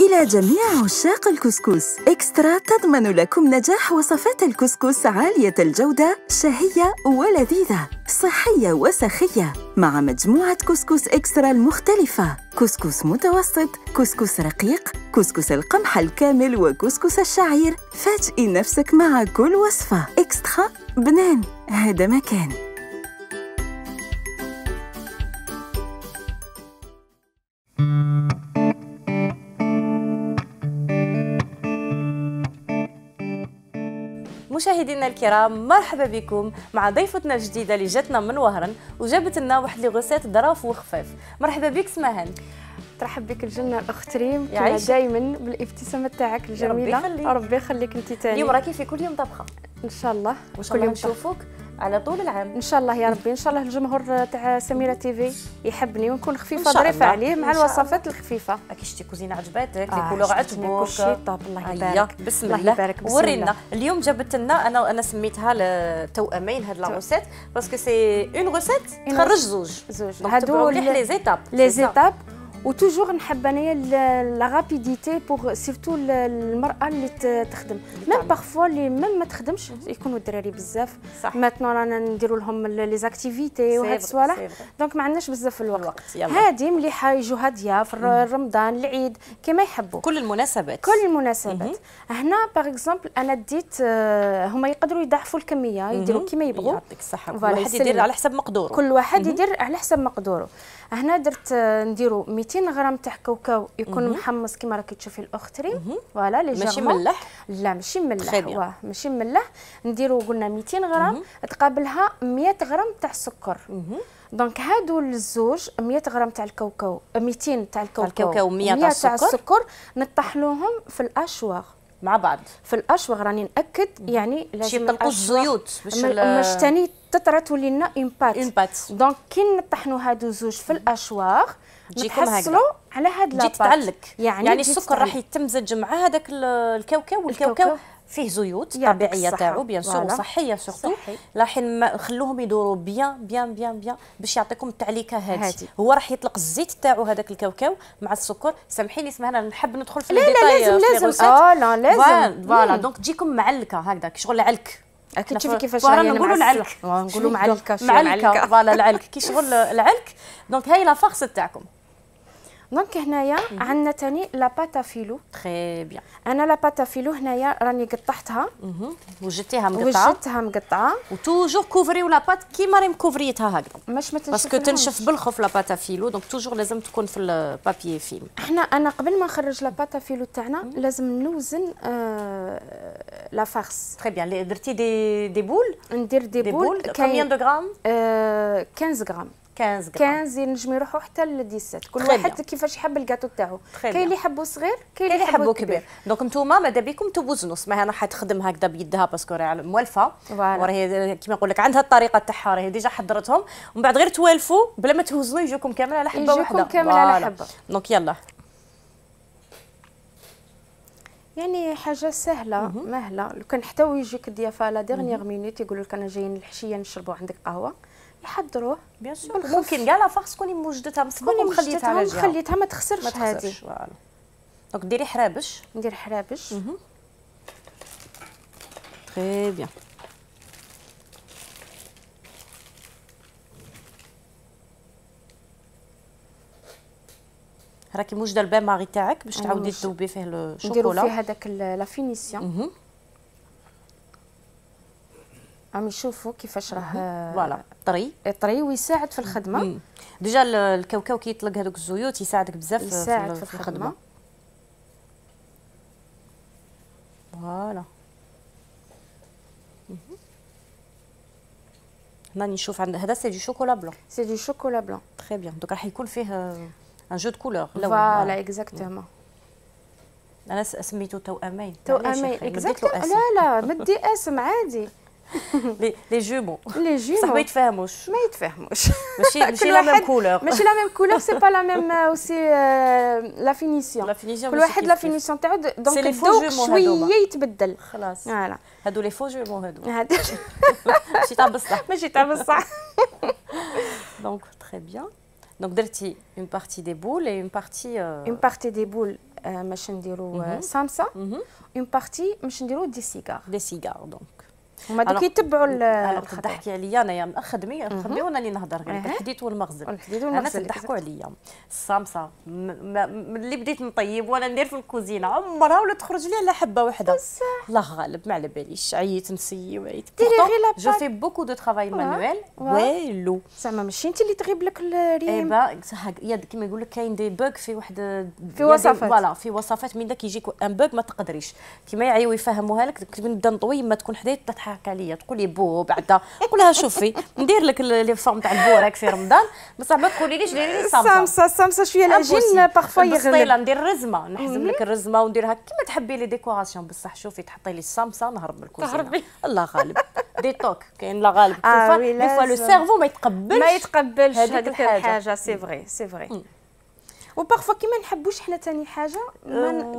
إلى جميع عشاق الكسكس. إكسترا تضمن لكم نجاح وصفات الكسكس عالية الجودة شهية ولذيذة صحية وسخية مع مجموعة كسكس إكسترا المختلفة. كسكس متوسط كسكس رقيق كسكس القمح الكامل وكسكس الشعير. فاجئي نفسك مع كل وصفة. إكسترا بنان هذا مكان. مشاهدينا الكرام مرحبا بكم مع ضيفتنا الجديدة اللي جاتنا من وهران وجابت لنا واحد les recettes ظراف وخفاف مرحبا بك أسمهان. ترحب بك الجنة الاخت ريم دائما بالابتسامة تاعك الجميلة. ربي يخليك انت ثاني اليوم راكي في كل يوم طبخة. إن شاء الله. كل يوم نشوفوك. على طول العام. إن شاء الله يا ربي إن شاء الله الجمهور تاع سميرة تي في يحبني ونكون خفيفة ظريفة عليه مع الوصفات الخفيفة. أكيد شتي كوزينة عجباتك les couleurs عجبوك. كلشي طاب الله يبارك. بسم الله, الله. يبارك بسم ورينا. اليوم جابت لنا أنا أنا سميتها التوامين هاد la recette parce que c'est une recette تخرج زوج. زوج. هادو les étapes les étapes و toujours نحب أنايا la rapidité pour surtout المرأة اللي تخدم. même parfois اللي même ما تخدمش يكونوا الدراري بزاف. maintenant رانا نديروا لهم les activités وهاد الصوالح. donc ما عندناش بزاف الوقت. هادي مليحة يجوا هاديه في رمضان العيد كما يحبوا كل المناسبات. كل المناسبات. هنا par exemple أنا ديت آه، هما يقدروا يضاعفوا الكمية يديروا كما يبغوا يعطيك الصحة. كل واحد يدير على حسب مقدوره. كل واحد يدير على حسب مقدوره. هنا درت آه، نديرو 200 غرام تاع كاوكاو يكون محمص كما راكي تشوفي الاخت ريم voilà لي ماشي ملح؟ لا ماشي ملح. واه ماشي ملح. نديرو قلنا 200 غرام. تقابلها 100 غرام تاع السكر. donc هادو الزوج 100 غرام تاع الكاوكاو 200 تاع الكاوكاو. 100 تاع السكر, نطحنوهم في ال hachoir مع بعض. في ال hachoir راني نأكد يعني لازم يطلقوا الزيوت باش باش ثاني تولي لنا une pâte donc كي نطحنوا هادو زوج في ال hachoir نتحصلوا على هاد la pâte. تعلك يعني, يعني السكر راح يتمزج مع هذاك الكاوكاو والكاوكاو فيه زيوت طبيعية تاعو bien sûr صحيه surtout. راح نخلوهم يدوروا bien bien bien bien باش يعطيكم التعليكة هذه هو راح يطلق الزيت تاعو هذاك الكاوكاو مع السكر. سامحيني أسمهان أنا نحب ندخل في ال détail لا لازم لازم. آه لا لازم. voilà donc تجيكم معلكه هكذا شغل علك أكيد شوفي كيفاش نقولوا العلك. نقولوا معلكه معلكه voilà العلك. كي شغل العلك. donc هاي la farce تاعكم. donc هنايا عندنا ثاني la pâte à filo très bien أنا la pâte à filo هنايا راني قطعتها. وجدتيها مقطعة. وجدتها مقطعة. و toujours كوفريو la pâte كيما راهي مكوفريتها هكذا. باش ما parce que تنشف بالخوف la pâte à filo donc toujours لازم تكون في ال papier film إحنا أنا قبل ما نخرج la pâte à filo تاعنا لازم نوزن آه la farce très bien درتي des des boules ندير des, des boules combien de grammes آه 15 غرام 15 غرام 15 ينجموا يروحوا حتى ل 17 كل واحد كيفاش يحب الكاطو تاعو. كاين اللي يحبوا صغير كاين اللي يحبوا كبير. donc نتوما ماذا بكم توزنوا ما أنا حتخدم هكذا بيدها parce que راهي موالفه وراهي كيما نقول لك عندها الطريقة تاعها راهي déjà حضرتهم. ومن بعد غير توالفوا بلا ما توزنوا يجوكم كامل على حبة واحدة. يجوكم كامل على حبة. donc يلا. يعني حاجة سهلة مهلة. لو كان حتى يجيك الضيافة la dernière minute يقولوا لك أنا جايين العشية نشربوا عندك قهوة. يحضروه bien sûr. ممكن كاع la farce تكوني موجدتها مسبقا وخليتها على جهه خليتها ما تخسرش هذه. donc ديري حرابش. ندير حرابش. très bien راكي موجده ال bain-marie تاعك باش تعاودي تذوبي فيه الشوكولا نديرو فيه هذاك la finition راهم يشوفوا كيفاش راه voilà. طري. طري ويساعد في الخدمة. déjà الكاوكاو كي يطلق هذوك الزيوت يساعدك بزاف يساعد في, في الخدمة. voilà. هنا نشوف عند هذا c'est du chocolat blanc c'est du chocolat blanc très bien donc راح يكون فيه un jeu de couleurs voilà exactement أنا سميتو توأمين. توأمين exactement لا لا مدي اسم عادي. les les jumeaux les jumeaux صح ما يتفاهموش ما يتفاهموش ماشي ماشي la même couleur ماشي la même couleur c'est pas la même aussi la finition la finition كل واحد la finition تاعو donc الذوق شوية يتبدل خلاص voilà هادو les faux jumeaux هادو ماشي تاع بصح ماشي تاع بصح donc très bien donc درتي une partie des boules et une partie une partie des boules باش نديرو سامسا une partie باش نديرو des cigares des cigares donc هما دوك يتبعوا تضحكي عليا أنايا خدمي خدمي وأنا اللي نهضر غير الحديث والمغزل. الحديث والمغزل أنا تضحكوا عليا. الصامصه ملي بديت نطيب وأنا ندير في الكوزينة. عمرها ولا تخرج لي على حبة واحدة الله غالب ما على باليش. عييت نسي وعيت ديري غير je fais beaucoup de travail manuel والو زعما ماشي انت اللي تغيب لك الريم. ايبا كيما يقول لك كاين des bugs في واحد في وصفات. voilà في وصفات. من داك يجيك un bug ما تقدريش. كيما يعيو يفهموها لك كي نبدا نطوي ما تكون حدايا تضحك عليا تقولي بو بعدا. نقول لها شوفي ندير لك les formes تاع البوراك في رمضان. بصح ما تقوليليش ديري لي صامصه صامصه صامصه شوية العجين parfois يغلب. ندير رزمة. نحزم لك الرزمة ونديرها كيما تحبي les décorations. بصح شوفي تحطي لي الصامصه نهرب من الكوزينة. الله غالب. دي توك كاين لا غالب. آه des fois le cerveau ما يتقبلش ما يتقبلش هذيك الحاجة. c'est vrai c'est vrai و parfois كيما نحبوش حنا ثاني حاجة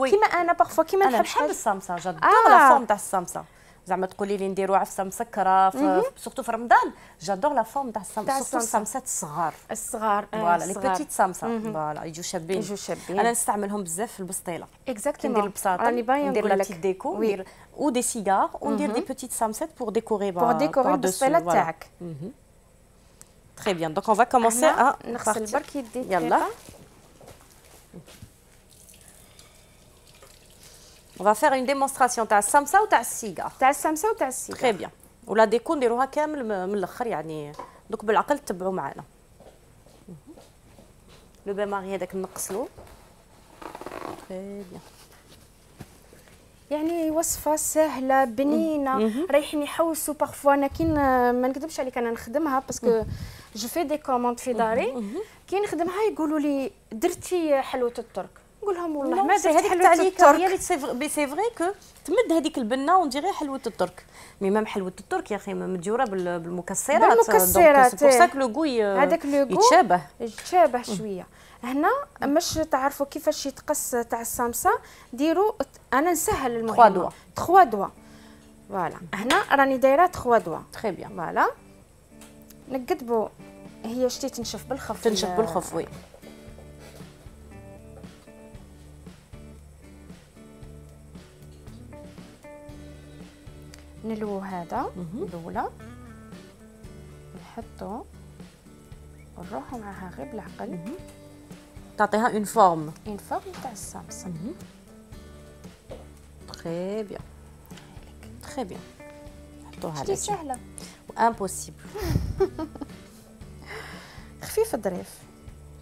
كيما أنا parfois كيما نحب نحب الصامصه j'adore la forme تاع الصامصه زعما تقولي لي نديروا عفسة مسكرة surtout في رمضان. j'adore la forme تاع السامسه surtout السامسات الصغار الصغار. voilà les petites سامسه voilà يجوا شابين. يجوا شابين. أنا نستعملهم بزاف في البسطيلة. exactement ندير البسطيلة ندير la petite déco ندير أو des cigares وندير des petites سامسات pour décorer pour décorer البسطيله تاعك très bien donc on va commencer à نغسل برك يدي يلا On va faire une démonstration. تاع السمسه وتاع السيجار تاع السمسه وتاع السيجار très bien ولا déco نديروها كامل من الآخر يعني دوك بالعقل تبعوا معنا le bain-marie هذاك نقصلو très bien يعني وصفه سهله بنينه رايحين يحوسوا parfois أنا كي ما نكذبش عليك أنا نخدمها parce que je fais des commandes في داري كي نخدمها يقولوا لي درتي حلوة الترك نقول لهم والله ما درت حلوة الترك. هي c'est vrai que تمد هذيك البنة ونديري حلوة الترك. مي ميم حلوة الترك يا أخي مدجوره بالمكسرات. بالمكسرات donc ساك لو هذاك لو يتشابه. يتشابه شوية. هنا باش تعرفوا كيفاش يتقص تاع السامسه ديروا أنا نسهل المهمه 3 دوا 3 دوا فوالا هنا راني دايرة 3 doigts très bien voilà نقدبوا هي شتي تنشف بالخف تنشف بالخف oui. نلوو هذا الأولى. نحطو نروحو معاها غير بالعقل تعطيها une forme une forme تاع السامسه très bien très bien نحطوها على سهلة. impossible خفيف الظريف.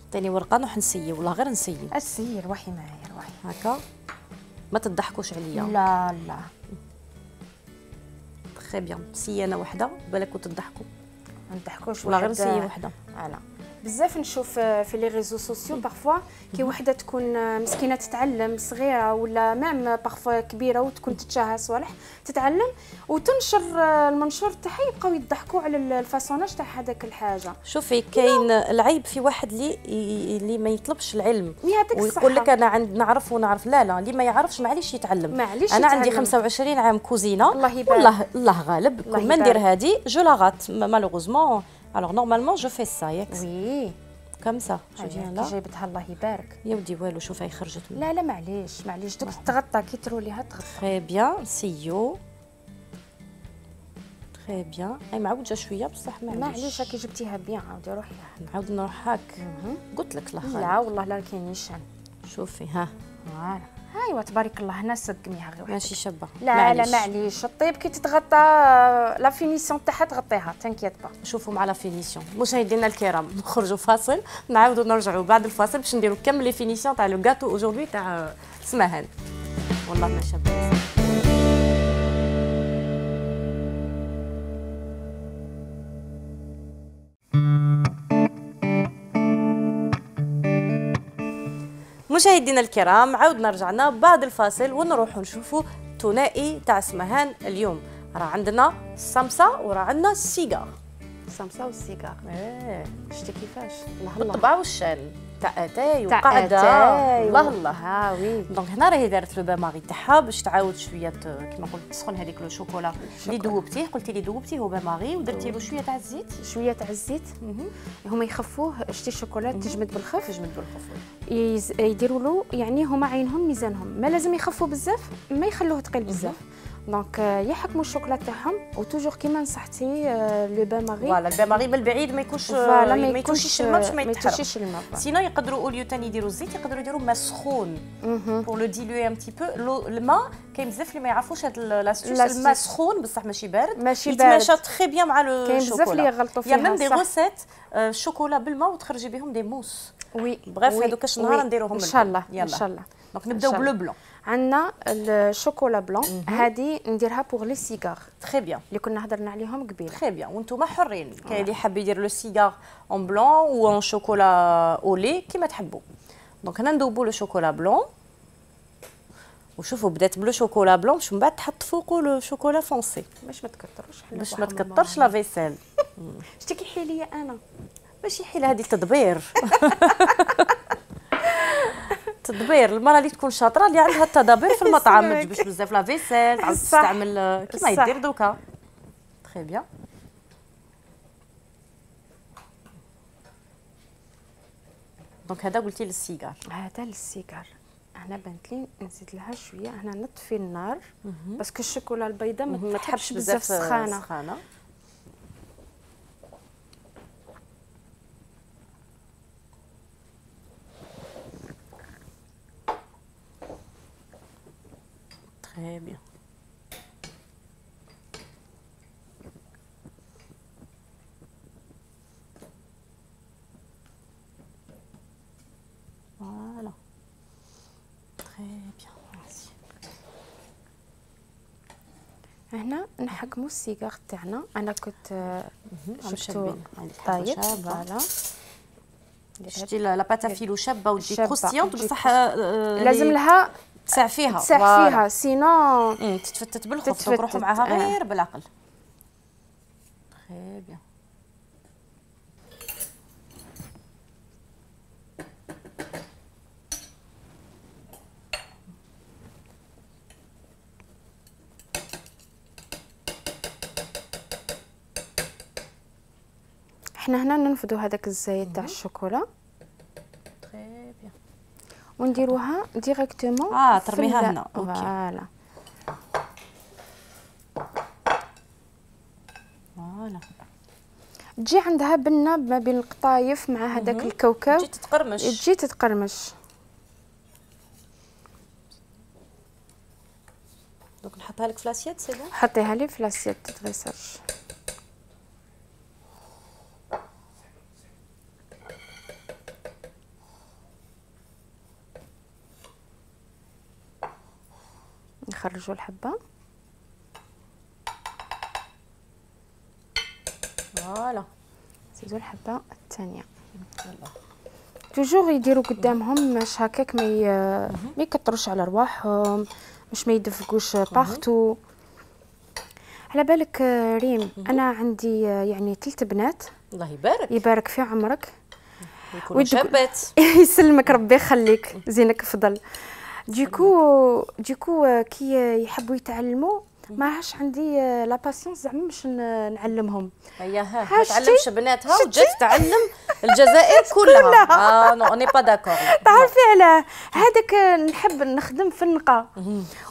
عطيني ورقة نروح نسيي ولا غير نسيي؟ السيي روحي معايا روحي هكا. ما تضحكوش عليا. لا لا. très bien سيانه وحده بالك وتضحكوا ما نضحكوش ولا غير سيي وحده voilà بزاف نشوف في les réseaux sociaux parfois كي وحدة تكون مسكينة تتعلم صغيرة ولا même parfois كبيرة وتكون تتشاهى صوالح تتعلم وتنشر المنشور تاعها يبقاو يضحكوا على ال façonnage تاع هذاك الحاجة. شوفي كاين العيب في واحد اللي اللي ما يطلبش العلم. ويقول لك أنا عند نعرف ونعرف. لا لا اللي ما يعرفش معليش يتعلم. معليش أنا يتعلم. عندي 25 عام كوزينة. الله يبارك. والله الله غالب. كل ما ندير هذه je la rate malheureusement Alors normalement je fais ça ياك oui comme ça شوفي كي جايبتها الله يبارك يا ودي والو شوف هي خرجت لا لا معليش معليش دوك تغطى كي تروليها تغطى très bien c'est très bien اي معوجه شوية بصح معليش معليش كي جبتيها bien عاودي روحي نعاود نروح هاك قلت لك لا لا والله لا كاينيش شوفي ها voilà ايوا تبارك الله هنا سقميها غير ماشي شابة. لا معليش. لا معليش. الطيب كي تتغطى la finition تاعها تغطيها t'inquiète pas. شوفوا مع la finition مشاهدينا الكرام نخرجوا فاصل نعاودوا نرجعوا بعد الفاصل باش نديروا كامل les finitions تاع le gâteau aujourd'hui تاع سماهان. والله ما شابة. مشاهدينا الكرام عاودنا رجعنا بعد الفاصل ونروح نشوفوا ثنائي تاع اسمهان اليوم. راه عندنا السمسه وراه عندنا السيجار السمسه والسيجار إيه. شتي كيفاش؟ الله الله. بالطبع والشان. تاع اتاي وقاعده الله الله ها oui. donc هنا راهي دارت le bain-marie تاعها باش تعاود شوية كيما قلت تسخن هذيك le chocolat اللي ذوبتيه قلتي لي ذوبتيه au bain-marie ودرتي له شوية تاع الزيت. شوية تاع الزيت. هما يخفوه شتي الشوكولا تجمد بالخف. تجمد بالخف يديروا له يعني هما عينهم ميزانهم. ما لازم يخفوا بزاف ما يخلوه ثقيل بزاف. donc يحكموا الشوكولا تاعهم و toujours كيما نصحتي le bain-marie voilà ال bain-marie بالبعيد ما يكونش ما يكونش الماء باش ما يتحرقش الماء sinon يقدروا au lieu ثاني يديروا الزيت يقدروا يديروا ماء سخون pour le diluer un petit peu الماء كاين بزاف اللي ما يعرفوش هاد l'astuce الماء سخون بصح ماشي بارد ماشي بارد يتماشى très bien مع l'eau كاين بزاف اللي يغلطوا فيها y a même des recettes الشوكولا بالماء وتخرجي بهم des mousses oui bref هذوك النهار نديروهم ان شاء الله ان شاء الله donc نبداو ب le blanc. عندنا ال chocolat blanc. هذه نديرها pour les cigares très bien اللي كنا هضرنا عليهم قبيلة. très bien وأنتم حرين. كاين اللي حاب يدير le cigare en blanc و en chocolat au lait كيما تحبوا. donc هنا ندوبوا le chocolat blanc وشوفوا بدات ب le chocolat blanc باش من بعد تحط فوقو le chocolat foncé باش ما تكثروش باش ما تكثرش la vaisselle شتي كيحيل ليا أنا. ماشي حيله هذه تدبير. تدبير. المرأة اللي تكون شاطرة اللي عندها التدابير في المطعم ما تجيبش بزاف la vaisselle تعاود تستعمل كيما يدير دوكا. très bien donc هذا قلتي للسيجار. هذا للسيجار. هنا بانت لي نزيد لها شوية. هنا نطفي النار. parce que الشوكولا البيضاء ما تحبش بزاف سخانة سخانه Très bien. Voilà. Très bien. Merci. نحكموا السيجار تاعنا. أنا كنت شفتو طايب voilà. شتي la pâte à filo شابة. وتجي croustillante بصح لازم لها تساع فيها. تساع فيها. سينو تتفتت بالخف روحوا معاها غير بالعقل. تري بيان إحنا هنا ننفذوا هذاك الزيت تاع الشوكولا. ونديروها directement آه ترميها هنا. OK. voilà. voilà. تجي عندها بنه ما بين القطايف مع هذاك الكاوكاو تجي تتقرمش. تجي تتقرمش. donc نحطها لك في l'assiette c'est bon حطيها لي في l'assiette تتغسلش نخرجوا الحبة. voilà. نزيدوا الحبة الثانية toujours يديروا قدامهم باش هكاك ما ما يكثروش على رواحهم باش ما يدفقوش partout على بالك ريم أنا عندي يعني ثلاث بنات. الله يبارك. يبارك في عمرك. ويكونوا شابات. يسلمك ربي يخليك. زينك فضل des coups des coups كي يحبوا يتعلموا؟ ما عادش عندي la patience زعما باش نعلمهم. هي ها ما تعلمش بناتها وجات تعلم الجزائر كلها. آه non اني pas d'accord تعرفي علاه؟ هذاك نحب نخدم في النقا.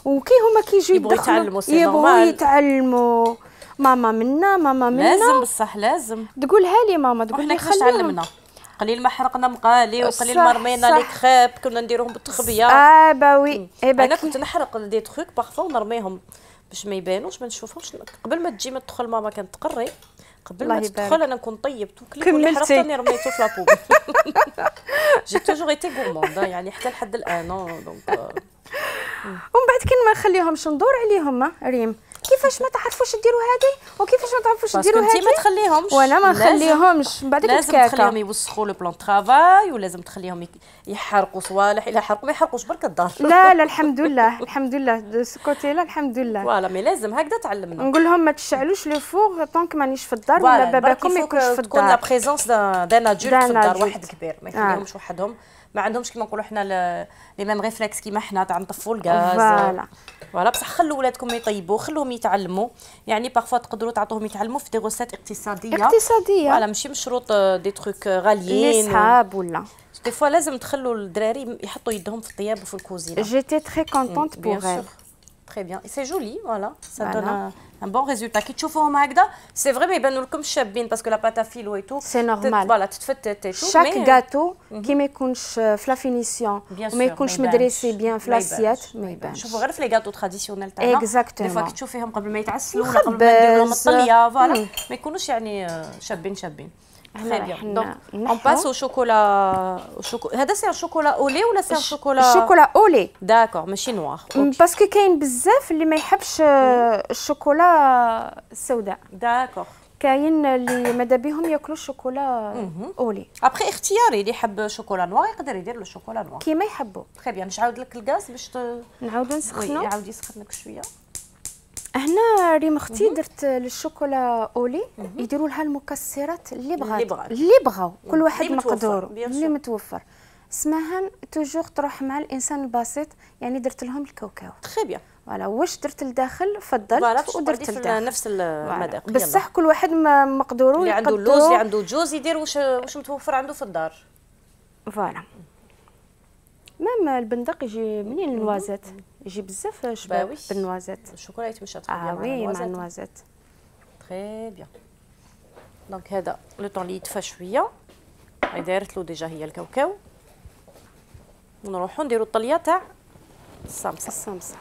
وكي هما كيجيو يبغوا يتعلموا سي يبغوا يتعلموا. ماما منا ماما منا. لازم بصح لازم. تقولها لي ماما تقول لي خلينا قليل ما حرقنا مقالي وقليل ما رمينا les crêpes كنا نديروهم بالتخبية. آه bah oui أنا كنت نحرق des trucs parfois ونرميهم باش ما يبانوش ما نشوفهمش. قبل ما تجي ما تدخل ماما كانت تقري. قبل ما تدخل أنا نكون طيبت. وكليت واللي حرقتني رميته في la poubelle j'ai toujours été gourmande يعني حتى لحد الآن donc ومن بعد كي ما نخليهمش ندور عليهم ريم. كيفاش ما تعرفوش ديروا هذه وكيفاش ما تعرفوش ديروا هذه ما تخليهمش. وأنا ما نخليهمش. من بعد لازم تخليهم يوسخوا le plan travail ولازم تخليهم يحرقوا صوالح. إلا حرقوا ما يحرقوش برك الدار. لا لا الحمد لله. الحمد لله. سكوتي لا الحمد لله. voilà mais لازم هكذا تعلمنا. نقول لهم ما تشعلوش le four tant que مانيش في الدار ولا باباكم ما يكونش في الدار. تكون la présence d'un adulte في الدار واحد كبير. ما يخليهمش وحدهم. ما عندهمش كيما نقولوا حنا les mêmes réflexes كيما حنا تاع نطفوا الغاز. voilà. voilà بصح خلوا ولادكم يطيبوا خلوهم يتعلموا. يعني parfois تقدروا تعطوهم يتعلموا في des recettes اقتصادية. اقتصادية. voilà ماشي مشروط des trucs غاليين صحاب ولا des fois لازم تخلوا الدراري يحطوا يدهم في الطياب وفي الكوزينة. j'étais très contente pour très bien c'est joli voilà ça donne un bon résultat كي تشوفوهم هكذا c'est vrai ما يبانوا لكم شابين parce que la pâte à filo et tout c'est normal voilà تتفتت et tout chaque gâteau كي ما يكونش في la finition وما يكونش مدريسي bien في l'assiette ما يبانش شوفوا غير في les gâteaux traditionnels تاعنا exactement des fois كي تشوفيهم قبل ما يتعسلوا ولا قبل ما نديروا لهم الطليه voilà ما يكونوش يعني شابين شابين Très bien. Donc, on passe au chocolat. Au choco... هذا c'est chocolat au lait ولا c'est chocolat chocolat au lait d'accord ماشي noir parce que كاين بزاف اللي ما يحبش الشوكولا السوداء d'accord كاين اللي ماذا بهم ياكلوا ال chocolat au lait ابخي اختياري اللي يحب chocolat noir يقدر يدير له chocolat noir كيما يحبوا très bien نعاود لك الغاز باش ت... نعاودو نسخنو يعاود يسخن لك شوية هنا ريم أختي درت لل chocolat au lait يديروا لها المكسرات اللي بغات. اللي بغاو كل واحد مقدور اللي متوفر. اسمها toujours تروح مع الإنسان البسيط يعني درت لهم الكاوكاو. très bien voilà واش درت لداخل؟ فضلت ودرت لداخل. نفس المذاق بصح كل واحد مقدورو اللي عنده اللوز اللي عنده جوز يدير واش واش متوفر عنده في الدار. voilà. même البندق يجي منين ال noisettes يجي بزاف شباب بال noisettes الشوكولا يتمشى آه oui مع ال noisettes très bien donc هذا le temps اللي يدفى شوية هاي دايرت له déjà هي الكاوكاو ونروحو نديرو الطليه تاع الصمصه الصمصه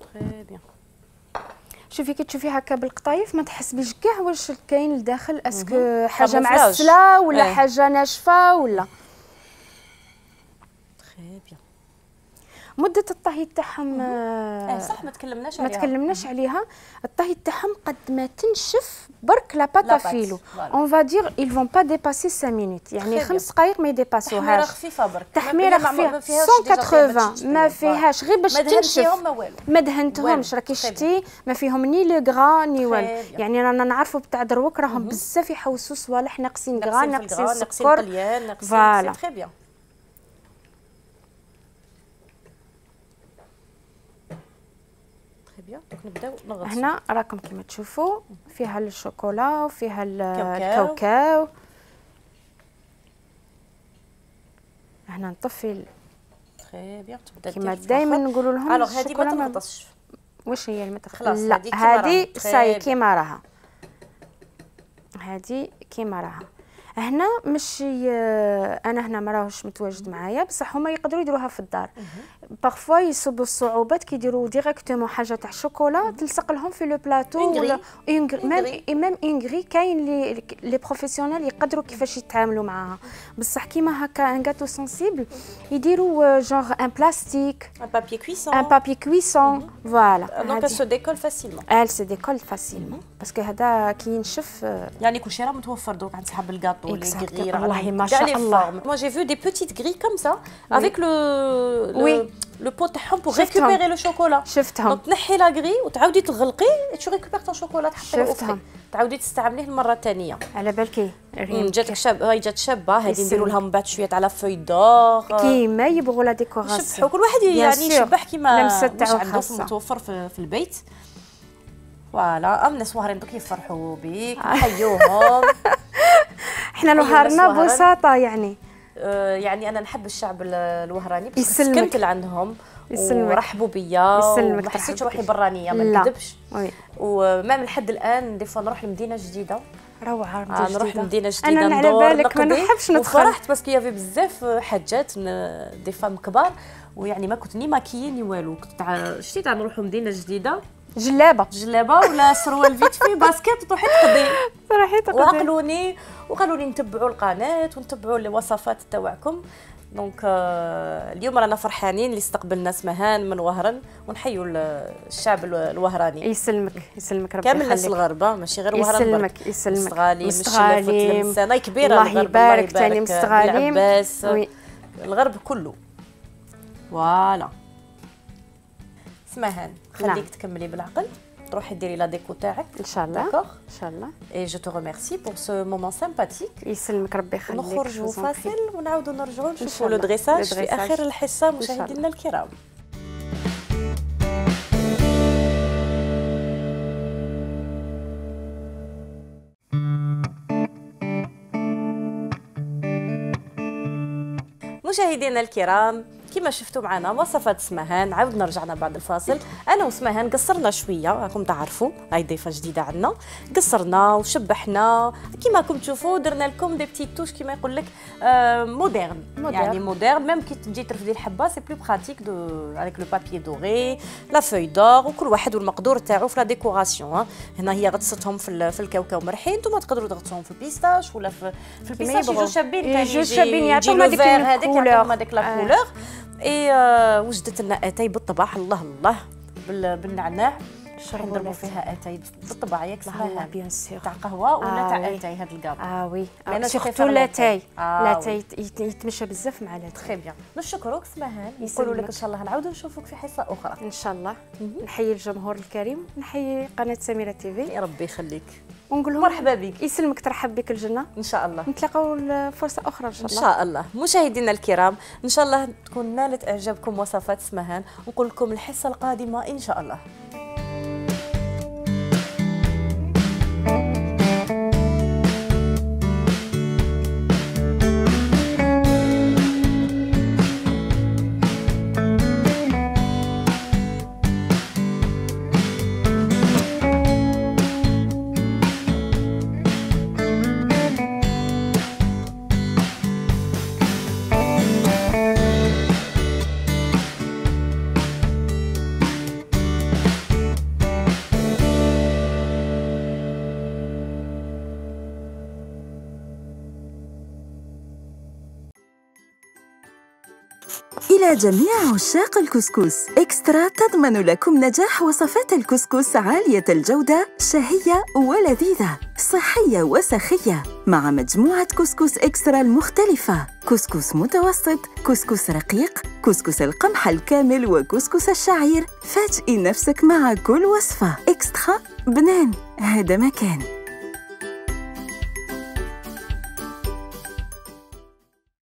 très bien شوفي كي تشوفي هكا بالقطايف ما تحس بيش كاع واش كاين لداخل est-ce que حاجة معسله ولا إيه. حاجة ناشفة ولا très bien مدة الطهي تاعهم آه صح ما تكلمناش عليها. ما تكلمناش عليها. الطهي تاعهم قد ما تنشف برك la pâte à filo on va dire ils vont pas dépasser 5 minutes. يعني خمس دقائق ما يديباسوهاش. تحميرة خفيفة برك. تحميرة خفيفة. 180 ما فيهاش. غير باش تنشف. ما دهنتهمش. راكي شتي. ما فيهم ni le gras ni والو. يعني رانا نعرفوا بتاع دروك راهم بزاف يحوسوا صوالح ناقصين gras ناقصين سكر. voilà très bien donc نبداو هنا راكم كما تشوفوا فيها الشوكولا وفيها الكاوكاو. هنا نطفي très bien تبدا كما دائما نقولوا لهم alors هذه ما تنغطسش. واش هي اللي ما خلاص لا هذه ساي كيما راها. هذه كيما راها. هنا ماشي أنا هنا ما راهوش متواجد معايا بصح هما يقدروا يديروها في الدار. parfois يصوبوا الصعوبات كيديروا directement حاجة تاع شوكولا تلصق لهم في le plateau ولا même même une grille كاين les les professionnels يقدروا كيفاش يتعاملوا معاها بصح كيما هكا un gâteau sensible يديروا genre un plastique un papier cuisson un papier cuisson voilà donc se décolle facilement elle se décolle facilement parce que هذا كي ينشف يعني كلشي راه متوفر دوك عند صحاب ال gâteau les grilles والله ما شاء الله moi j'ai vu des petites grilles comme ça avec le oui. Le pot تاعهم pour récupérer le chocolat. شفتهم donc تنحي la grille وتعاودي تغلقي tu récupères ton chocolat. تحطيه شفتهم تعاودي تستعمليه المره الثانية على بالك جاتك شاب هاي جات شابه هذه نديروا لها من بعد شوية على feuille d'or كيما يبغوا la décoration يشبحوا كل واحد يعني يشبح كيما واش عنده متوفر في, في البيت. voilà أم ناس وهران دوك يفرحوا بيك نحيوهم إحنا نهارنا بساطه يعني. يعني أنا نحب الشعب الوهراني بس سكنت لعندهم يسلمك. ورحبوا بيا يسلمك ما حسيتش روحي برانية ما نكذبش. وما لحد الآن des fois نروح لمدينة جديدة. روعة آه نروح لمدينة جديدة أنا على بالك ما نحبش ندخل. وفرحت parce que y avait بزاف حاجات des femmes كبار. ويعني ما كنت ni maquillée ni والو. كنت شتي تاع نروحوا مدينة جديدة. جلابة. جلابة ولا سروال vite fait baskets تروحي تقضي. تروحي تقضي. وعقلوني وقالوا لي نتبعوا القناة ونتبعوا الوصفات تاعكم. donc آه اليوم رانا فرحانين اللي استقبلنا سمهان من وهران. ونحيوا الشعب الوهراني. يسلمك يسلمك ربي كامل الناس الغربة ماشي غير وهران يسلمك يسلمك. مستغالي مستغالي. سنه كبيرة الله يبارك ثاني مستغالي. الغرب كله. voilà. سمهان. خليك. تكملي بالعقل تروحي ديري la déco تاعك. إن شاء الله d'accord إن شاء الله. et je te remercie pour ce moment sympathique يسلمك ربي يخليك. نخرجوا فاصل ونعاودوا نرجعوا نشوفوا le dressage في اخر الحصه مشاهدينا الكرام مشاهدينا الكرام كما شفتوا معنا وصفات سمهان عاودنا رجعنا بعد الفاصل. أنا وسمهان قصرنا شوية راكم تعرفوا هاي ضيفة جديدة عندنا. قصرنا وشبحنا. كما راكم تشوفوا درنا لكم des petites touches كما يقول لك آه moderne يعني moderne même كي تجي ترفدي الحبة c'est plus pratique donc avec le papier doré la feuille d'or وكل واحد والمقدور تاعو في la décoration هنا هي غطستهم في, في الكاوكاو مرحين نتوما تقدروا تغطسوهم في ال pistache ولا في, في ال pistache يجوا شابين يجوا شابين يعطوهم هذيك la couleur إي آه، وجدت لنا أتاي بالطبع الله الله. بالنعناع. نضربوا فيها أتاي؟ بالطبع ياك سماها. bien sûr تاع قهوة ولا تاع أتاي هذا الكاب آه oui surtout لاتاي لاتاي يتمشى بزاف مع لاتاي très bien نشكروك سماهان نقولوا لك إن شاء الله نعاودوا نشوفوك في حصة أخرى. إن شاء الله. نحيي الجمهور الكريم. نحيي قناة سميرة تيفي ربي يخليك. ونقول لهم مرحبا بك. يسلمك ترحب بك الجنة. إن شاء الله. نتلاقاو فرصه أخرى إن شاء الله. ان شاء الله. مشاهدينا الكرام إن شاء الله تكون نالت إعجابكم وصفات سمهان. ونقول لكم الحصة القادمة إن شاء الله. إلى جميع عشاق الكسكس. إكسترا تضمن لكم نجاح وصفات الكسكس عالية الجودة شهية ولذيذة صحية وسخية مع مجموعة كسكس إكسترا المختلفة. كسكس متوسط كسكس رقيق كسكس القمح الكامل وكسكس الشعير. فاجئي نفسك مع كل وصفة. إكسترا بنان هذا مكان.